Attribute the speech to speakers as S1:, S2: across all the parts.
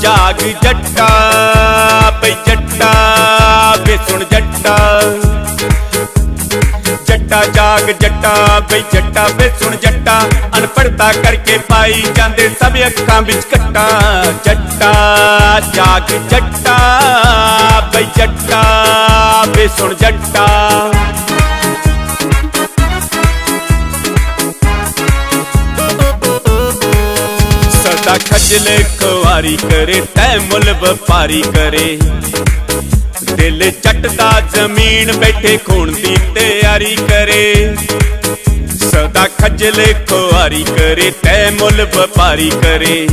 S1: ਜਾਗ ਜੱਟਾ ਬਈ ਜੱਟਾ ਵੇ ਸੁਣ ਜੱਟਾ। ਜੱਟਾ ਜਾਗ ਜੱਟਾ ਬਈ ਜੱਟਾ ਵੇ ਸੁਣ ਜੱਟਾ। ਅਨਪੜਤਾ ਕਰਕੇ ਪਾਈ ਜਾਂਦੇ ਸਭ ਅੱਖਾਂ ਵਿੱਚ ਕੱਟਾ ਜੱਟਾ ਜਾਗ ਜੱਟਾ ਬਈ ਜੱਟਾ ਵੇ ਸੁਣ ਜੱਟਾ। ਖਜਲ ਖਵਾਰੀ ਕਰੇ, ਤੈ ਮੁੱਲ ਵਪਾਰੀ ਕਰੇ। ਦਿਲ ਚੱਟਦਾ ਜ਼ਮੀਨ ਬੈਠੇ ਖੂਨ ਦੀ ਤਿਆਰੀ ਕਰੇ। ਸਦਾ ਖਜਲ ਖਵਾਰੀ ਕਰੇ, ਤੈ ਮੁੱਲ ਵਪਾਰੀ ਕਰੇ।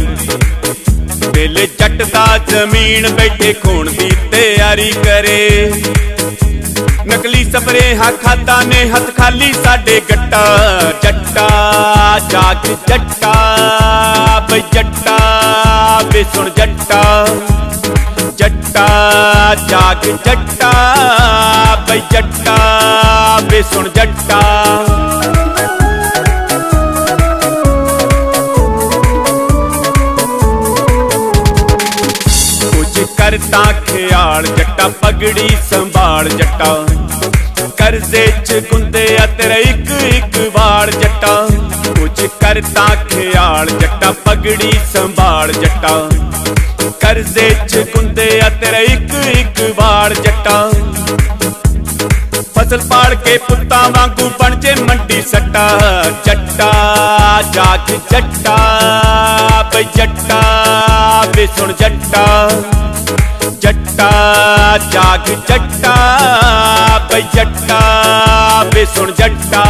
S1: ਦਿਲ ਚੱਟਦਾ ਜ਼ਮੀਨ ਬੈਠੇ ਖੂਨ ਦੀ ਤਿਆਰੀ ਕਰੇ। ਨਕਲੀ ਸਪਰੇ ਹਾ ਖਾਤਾ ਨੇ ਹੱਥ ਖਾਲੀ ਸਾਡੇ ਗੱਟਾ। ਜੱਟਾ, ਜਾਗ ਜੱਟਾ, ਬਈ ਜੱਟਾ ਵੇ ਸੁਣ ਜੱਟਾ ਜੱਟਾ, ਜਾਗ ਜੱਟਾ, ਬਈ ਜੱਟਾ, ਵੇ ਸੁਣ ਜੱਟਾ। ਕੁਝ ਕਰਤਾ ਖਿਆਲ ਜੱਟਾ, ਪਗੜੀ ਸੰਭਾਲ ਜੱਟਾ। ਕਰਜ਼ੇ ਚ ਗੁੰਦੇ ਆ ਤੇਰਾ ਇੱਕ ਇੱਕ ਵਾਰ ਜੱਟਾ। ਕਰਤਾ ਖਿਆਲ, ਜੱਟਾ ਪਗੜੀ ਸੰਭਾਲ, ਜੱਟਾ। ਕਰਜ਼ੇ ਚ ਗੁੰਦੇ ਆ ਤੇਰਾ ਇੱਕ ਇੱਕ ਵਾਰ ਜੱਟਾ। ਫਸਲ ਪਾੜ ਕੇ ਪੁੱਤਾਂ ਵਾਂਗੂ ਬਣ ਜੇ ਮੰਡੀ ਸੱਟਾ। ਜੱਟਾ, ਜਾਗ ਜੱਟਾ, ਬਈ ਜੱਟਾ, ਵੇ ਸੁਣ ਜੱਟਾ। ਜੱਟਾ, ਜਾਗ ਜੱਟਾ, ਬਈ ਜੱਟਾ, ਵੇ ਸੁਣ ਜੱਟਾ।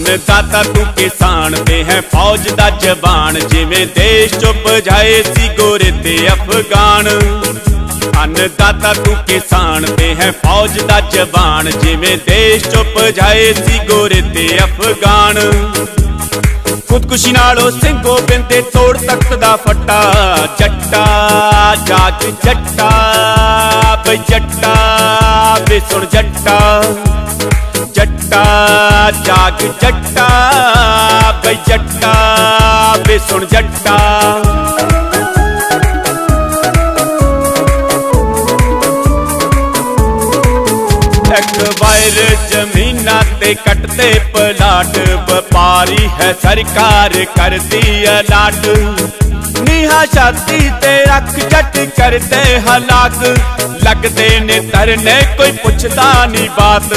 S1: ਅੰਨਦਾਤਾ ਤੂੰ ਕਿਸਾਨ ਤੇ ਹੈ, ਫੌਜ ਦਾ ਜਵਾਨ। ਜਿਵੇਂ ਦੇਸ਼ ਚੁੱਪ ਜਾਏ ਸੀ ਗੋਰੇ ਤੇ ਅਫਗਾਨ। ਅੰਨਦਾਤਾ ਤੂੰ ਕਿਸਾਨ ਤੇ ਹੈ, ਫੌਜ ਦਾ ਜਵਾਨ। ਜਿਵੇਂ ਦੇਸ਼ ਚੁੱਪ ਜਾਏ ਸੀ ਗੋਰੇ ਤੇ ਅਫਗਾਨ। ਖੁਦਕੁਸ਼ੀ ਨਾਲੋਂ ਸਿੰਘੋ ਬਿੰਦੇ ਤੋੜ ਤਖਤ ਦਾ ਫੱਟਾ। ਜੱਟਾ ਜਾਗ ਜੱਟਾ, ਬਈ ਜੱਟਾ ਵੇ ਸੁਣ ਜੱਟਾ। ਜੱਟਾ, ਜਾਗ ਜੱਟਾ, ਬਈ ਜੱਟਾ, ਵੇ ਸੁਣ ਜੱਟਾ। ਵਾਇਰ ਜ਼ਮੀਨਾਂ ਤੇ ਕੱਟਦੇ ਪਲਾਟ, ਵਪਾਰੀ ਹੈ ਸਰਕਾਰ ਕਰਦੀ ਅਲਾਟ ਨੀਹਾ ਛਾਤੀ ਤੇ ਰੱਖ, ਜੱਟ ਕਰਦੇ ਹਲਾਕ ਲੱਗਦੇ ਨੇ ਤਰਨੇ ਕੋਈ ਪੁੱਛਦਾ ਨਹੀਂ ਬਾਤ।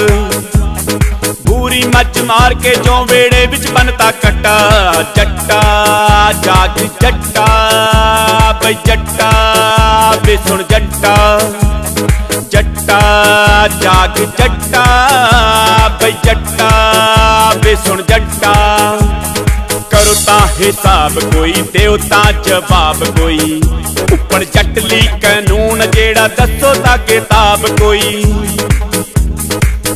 S1: ਪੂਰੀ ਮੱਚ ਮਾਰ ਕੇ ਜੋ ਵੇੜੇ ਵਿੱਚ ਬਨਤਾ ਕੱਟਾ। ਜੱਟਾ, ਜਾਗ ਜੱਟਾ, ਬਈ ਜੱਟਾ ਵੇ ਸੁਣ ਜੱਟਾ। ਜੱਟਾ, ਜਾਗ ਜੱਟਾ, ਬਈ ਜੱਟਾ। ਹਿਸਾਬ ਕੋਈ ਦਿਓ ਤਾਂ ਜਵਾਬ ਕੋਈ। ਉੱਪਰ ਜੱਟ ਲਈ ਕਾਨੂੰਨ ਜਿਹੜਾ ਦੱਸੋ ਤਾਂ ਕਿਤਾਬ ਕੋਈ।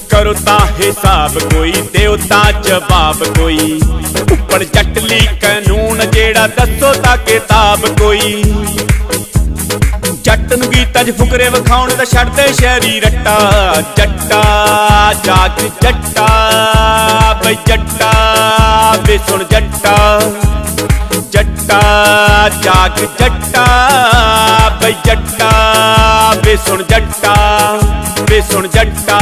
S1: ਕਰੋ ਤਾਂ ਹਿਸਾਬ ਕੋਈ ਦਿਓ ਤਾਂ ਜਵਾਬ ਕੋਈ। ਉੱਪਰ ਜੱਟ ਲਈ ਕਾਨੂੰਨ ਜਿਹੜਾ ਦੱਸੋ ਤਾਂ ਕਿਤਾਬ ਕੋਈ। ਜੱਟ ਨੂੰ ਗੀਤਾਂ 'ਚ ਫੁਕਰੇ ਵਿਖਾਉਣ ਦਾ ਛੱਡਦੇ ਸ਼ਹਿਰੀ ਰੱਟਾ। ਜੱਟਾ, ਜਾਗ ਜੱਟਾ, ਬਈ ਜੱਟਾ, ਵੇ ਸੁਣ ਜੱਟਾ। ਜਾਗ ਜੱਟਾ ਬਈ ਜੱਟਾ ਵੇ ਸੁਣ ਜੱਟਾ ਵੇ ਸੁਣ ਜੱਟਾ।